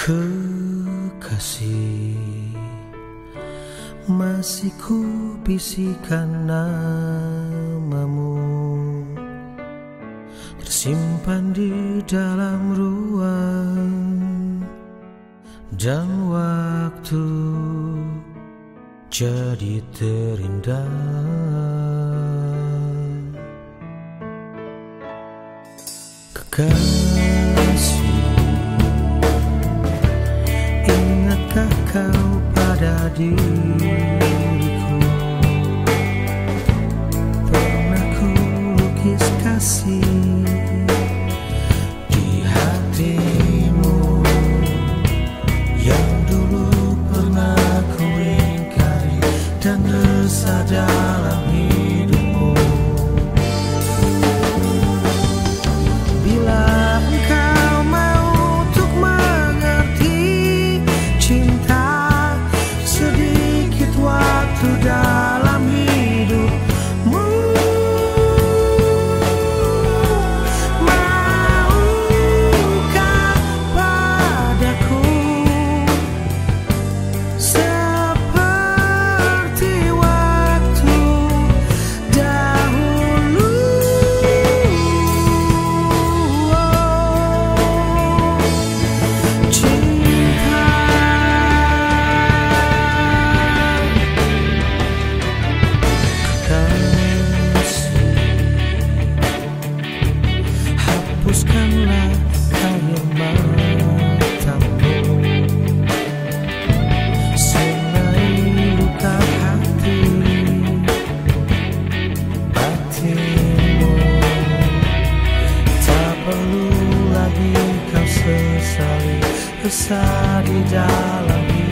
Kekasih Masih ku bisikan namamu. Tersimpan di dalam ruang Dan waktu Jadi terindah. Kekasih kau pada diriku. Pernah ku lukis kasih Di hatimu Yang dulu pernah ku ingkari Dan resah perlu lagi kau sesali Resah di dalam